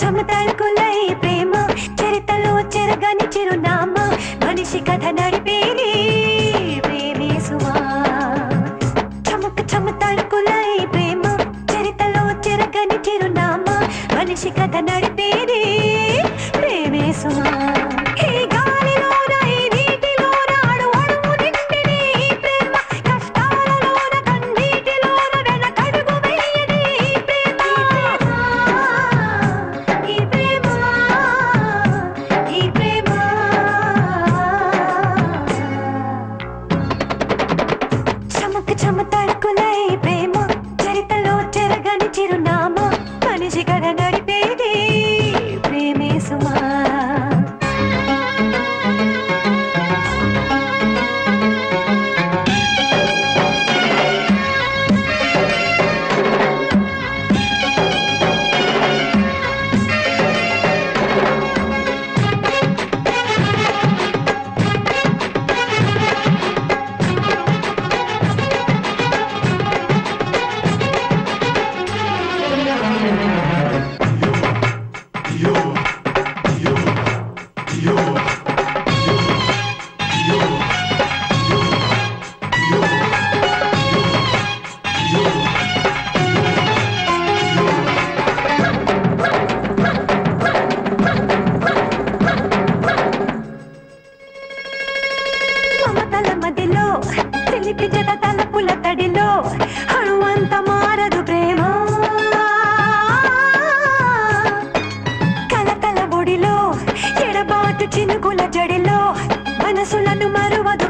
తళుకులై ప్రేమ చరితలో చెరగని చిరునామా మనిషి కథ నడిపేది ప్రేమే చమక చమ ప్రేమ చరితలో చెరగని చిరునామా మనిషి కథ నడిపేది ప్రేమే చమక మమతల మదిలో తెలిపి జత తలపుల తడిలో అణువంత మారదు ప్రేమ. కలతల బొడిలో ఎడబాటు చినుకుల జడిలో మనసులను మరువదు